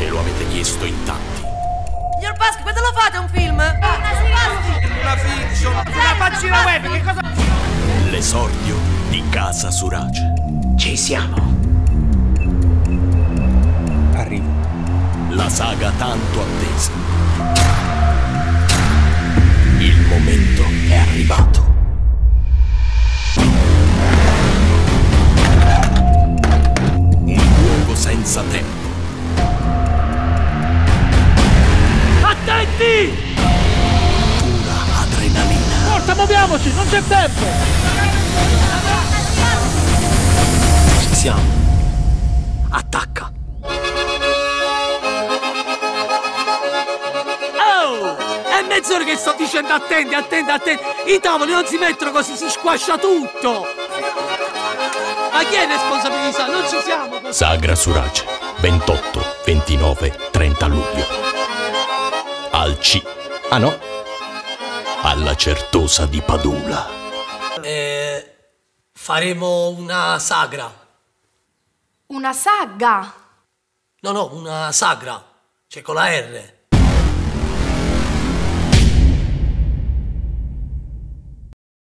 Ce lo avete chiesto in tanti. Signor Paschi, quando lo fate un film? Una fiction, una pagina web, che cosa... L'esordio di Casa Surage. Ci siamo. Arrivo. La saga tanto attesa. Il momento è arrivato. Un luogo senza tempo. Attenti! Pura adrenalina. Forza, muoviamoci, non c'è tempo! Ci siamo. Attacca. Oh! È mezz'ora che sto dicendo attenti, attenti, attenti! I tavoli non si mettono così, si squascia tutto! Ma chi è responsabilità? Non ci siamo! Sagra Surage. 28, 29, 30 luglio. Al C. Ah no? Alla Certosa di Padula. Eh, faremo una sagra. Una saga. No, no, una sagra. Cioè con la R.